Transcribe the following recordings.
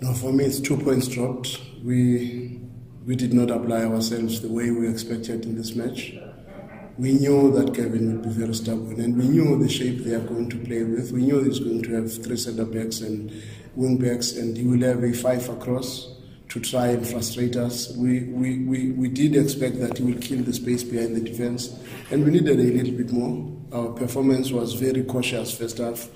No, for me, it's two points dropped. We we did not apply ourselves the way we expected in this match. We knew that Kevin would be very stubborn, and we knew the shape they are going to play with. We knew he's going to have three centre backs and wing backs, and he will have a five across to try and frustrate us. We, we, we, we did expect that he will kill the space behind the defence, and we needed a little bit more. Our performance was very cautious first half,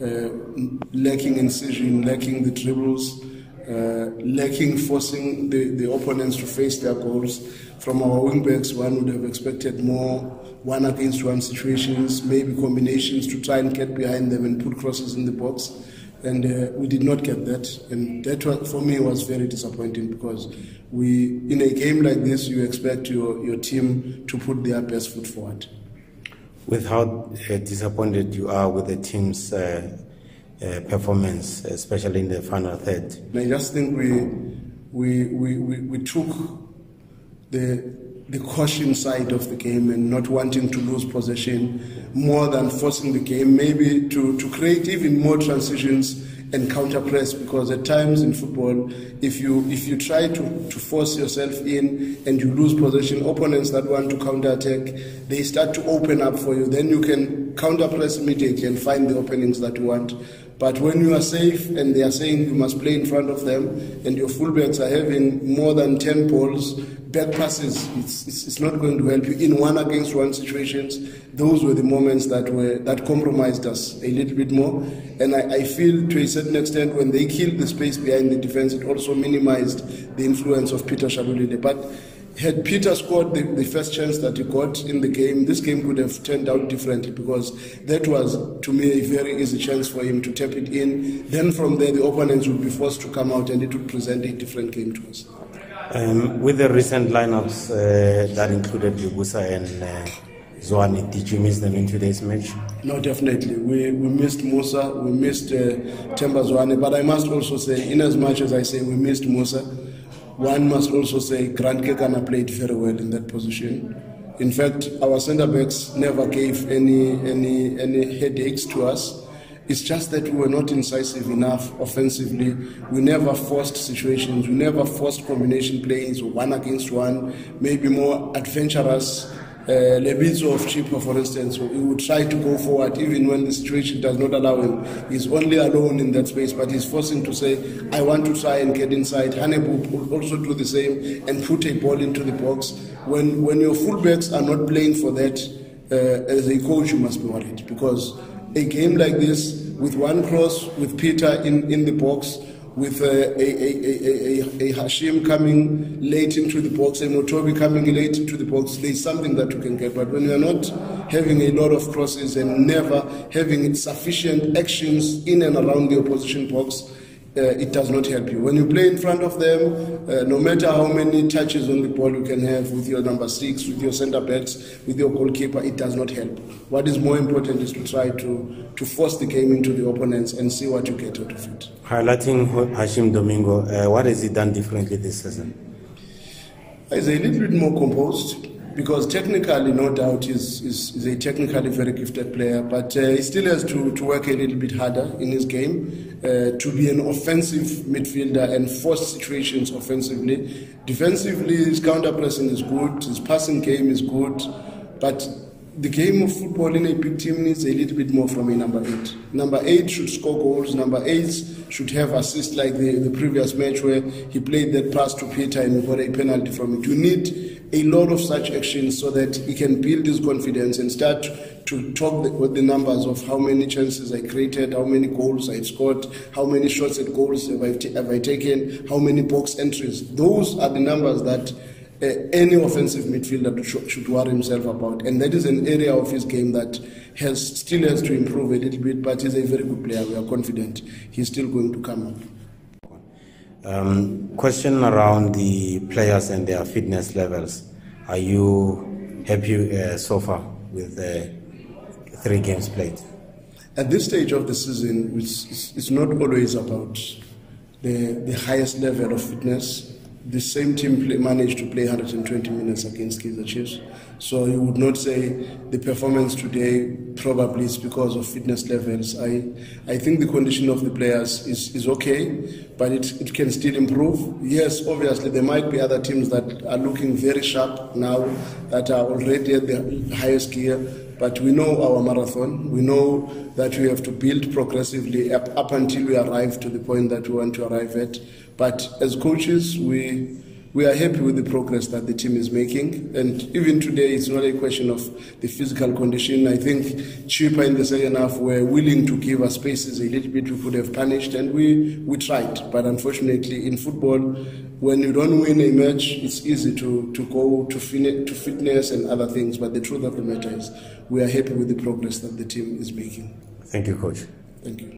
lacking incision, lacking the dribbles, uh, lacking forcing the, the opponents to face their goals. From our wingbacks, one would have expected more one against one situations, maybe combinations to try and get behind them and put crosses in the box. And uh, we did not get that. And that for me was very disappointing because we in a game like this you expect your, your team to put their best foot forward with how uh, disappointed you are with the team's uh, uh performance especially in the final third. I just think we we we, we, we took the the caution side of the game and not wanting to lose possession more than forcing the game, maybe to, to create even more transitions and counter press because at times in football if you if you try to, to force yourself in and you lose possession opponents that want to counter attack they start to open up for you. Then you can counter press immediately and find the openings that you want but when you are safe and they are saying you must play in front of them and your fullbacks are having more than 10 balls back passes, it's, it's, it's, not going to help you. In one against one situations, those were the moments that were that compromised us a little bit more. And I, I feel to a certain extent when they killed the space behind the defense, it also minimized the influence of Peter Shalulile. But had Peter scored the, the, first chance that he got in the game, this game could have turned out differently because that was, to me, a very easy chance for him to tap it in. Then from there, the opponents would be forced to come out and it would present a different game to us. Um, with the recent lineups uh, that included Lebusa and uh, Zwane, did you miss them in today's match? No, definitely. We, we missed Musa, we missed uh, Themba Zwane, but I must also say, in as much as I say we missed Musa, one must also say Grant Kekana played very well in that position. In fact, our centre backs never gave any, any, any headaches to us. It's just that we were not incisive enough offensively. We never forced situations. We never forced combination plays, or one against one, maybe more adventurous. Uh, of Chippa, for instance, he would try to go forward even when the situation does not allow him. He's only alone in that space, but he's forcing to say, I want to try and get inside. Hanebu will also do the same and put a ball into the box. When, when your fullbacks are not playing for that, uh, as a coach, you must be worried because a game like this with one cross, with Peter in, in the box, with a, a, a, a, Hashim coming late into the box, a Mothobi coming late into the box, there's something that you can get. But when you're not having a lot of crosses and never having sufficient actions in and around the opposition box, uh, it does not help you. When you play in front of them, uh, no matter how many touches on the ball you can have with your number six, with your centre backs, with your goalkeeper, it does not help. What is more important is to try to, to force the game into the opponents and see what you get out of it. Highlighting Hashim Domingo, uh, what has he done differently this season? He's a little bit more composed because technically, no doubt, he's, he's, he's, a technically very gifted player, but uh, he still has to, to work a little bit harder in his game uh, to be an offensive midfielder and force situations offensively. Defensively, his counter pressing is good, his passing game is good, but the game of football in a big team needs a little bit more from a number eight. Number eight should score goals. Number eight should have assists like the, the previous match where he played that pass to Peter and he got a penalty from it. You need a lot of such actions so that he can build his confidence and start to talk the, with the numbers of how many chances I created, how many goals I scored, how many shots at goals have I, t- have I taken, how many box entries. Those are the numbers that uh, any offensive midfielder should, should worry himself about. And that is an area of his game that has still has to improve a little bit, but he's a very good player. We are confident he's still going to come up. Um, question around the players and their fitness levels. Are you happy uh, so far with the three games played? At this stage of the season, it's, it's not always about the, the highest level of fitness the same team play, managed to play 120 minutes against Kaizer Chiefs. So you would not say the performance today probably is because of fitness levels. I, I think the condition of the players is, is okay, but it, it can still improve. Yes, obviously there might be other teams that are looking very sharp now that are already at the highest gear. But we know our marathon. We know that we have to build progressively up, up until we arrive to the point that we want to arrive at. But as coaches, we we are happy with the progress that the team is making. And even today, it's not a question of the physical condition. I think Chippa in the second half were willing to give us spaces a little bit we could have punished, and we, we tried. But unfortunately, in football, when you don't win a match, it's easy to, to go to, fin- to fitness and other things. But the truth of the matter is, we are happy with the progress that the team is making. Thank you, coach. Thank you.